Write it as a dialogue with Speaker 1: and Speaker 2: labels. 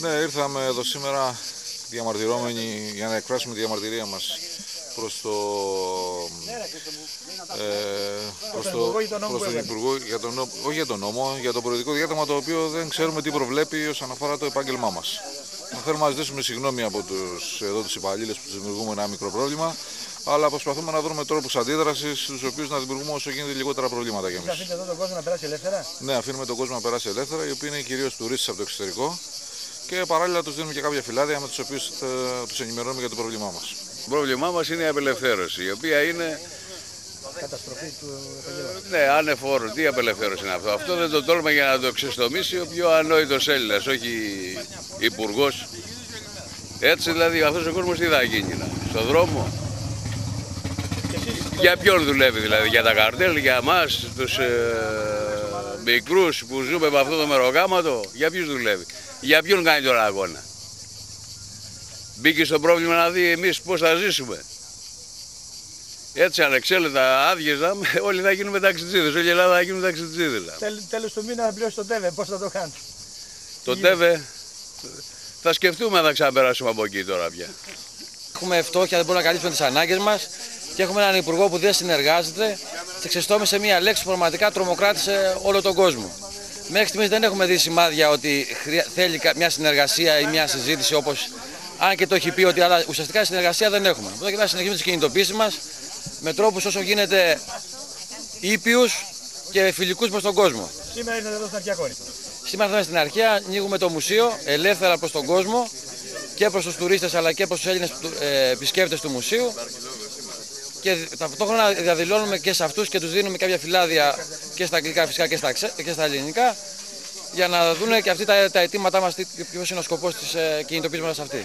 Speaker 1: Ναι, ήρθαμε εδώ σήμερα διαμαρτυρώμενοι για να εκφράσουμε τη διαμαρτυρία μας προς το ε, προς το, προς τον Υπουργό, για τον, νο- όχι για τον νόμο, για το προεδρικό διάταγμα το οποίο δεν ξέρουμε τι προβλέπει όσον αφορά το επάγγελμά μας. Να θέλουμε να ζητήσουμε συγγνώμη από τους, εδώ, τους υπαλλήλους που τους δημιουργούμε ένα μικρό πρόβλημα, αλλά προσπαθούμε να βρούμε τρόπους αντίδρασης, στους οποίους να δημιουργούμε όσο γίνεται λιγότερα προβλήματα για εμείς.
Speaker 2: Αφήνετε εδώ τον κόσμο να περάσει ελεύθερα.
Speaker 1: Ναι, αφήνουμε τον κόσμο να περάσει ελεύθερα, οι οποίοι είναι κυρίως τουρίστες από το εξωτερικό και παράλληλα τους δίνουμε και κάποια φυλάδια με τους οποίους τους ενημερώνουμε για το πρόβλημά μας.
Speaker 3: Το πρόβλημά μας είναι η απελευθέρωση, η οποία είναι
Speaker 2: Καταστροφή του επαγγέλματο.
Speaker 3: ναι, ανεφόρο. Τι απελευθέρωση είναι αυτό. Αυτό δεν το τόλμα για να το ξεστομίσει ο πιο ανόητος Έλληνας, όχι υπουργός. Έτσι δηλαδή αυτός ο κόσμος τι θα γίνει, να, στον δρόμο; Για ποιον δουλεύει δηλαδή, για τα καρτέλ, για εμάς, τους ε, μικρούς που ζούμε με αυτό το μερογάματο, για ποιους δουλεύει; Για ποιον κάνει τώρα αγώνα; Μπήκε στο πρόβλημα να δει εμείς πώς θα ζήσουμε. Έτσι ανεξέλεγκτα άδειες να είμαι, όλοι θα γίνουμε ταξιτζίδες, όλη η Ελλάδα θα γίνουν ταξιτζίδες.
Speaker 2: Τέλος του μήνα να πληρώσει τον ΤΕΒΕ. Πώς θα το κάνετε.
Speaker 3: Το ΤΕΒΕ θα σκεφτούμε αν θα ξαναπεράσουμε από εκεί τώρα πια.
Speaker 4: Έχουμε φτώχεια, δεν μπορούμε να καλύψουμε τις ανάγκες μας και έχουμε έναν υπουργό που δεν συνεργάζεται και ξεστόμησε μια λέξη που πραγματικά τρομοκράτησε όλο τον κόσμο. Μέχρι στιγμής δεν έχουμε δει σημάδια ότι χρεια- θέλει κα- μια συνεργασία ή μια συζήτηση όπως. Αν και το έχει πει ότι αλλά ουσιαστικά συνεργασία δεν έχουμε. Οπότε και να συνεχίσουμε τις κινητοποίησεις μας με τρόπους όσο γίνεται ήπιους και φιλικούς προς τον κόσμο.
Speaker 2: Σήμερα ήρθατε εδώ στην Αρχιακόνη.
Speaker 4: Σήμερα θα είμαστε στην αρχαία, ανοίγουμε το μουσείο ελεύθερα προς τον κόσμο και προς τους τουρίστες αλλά και προς τους Έλληνες ε, επισκέπτες του μουσείου και ταυτόχρονα διαδηλώνουμε και σε αυτούς και τους δίνουμε κάποια φυλάδια και στα αγγλικά φυσικά και στα, ξέ- και στα ελληνικά για να δουν και αυτοί τα, τα αιτήματά μας τι- ποιος είναι ο σκοπός της ε, κινητοποίησης μας αυτής.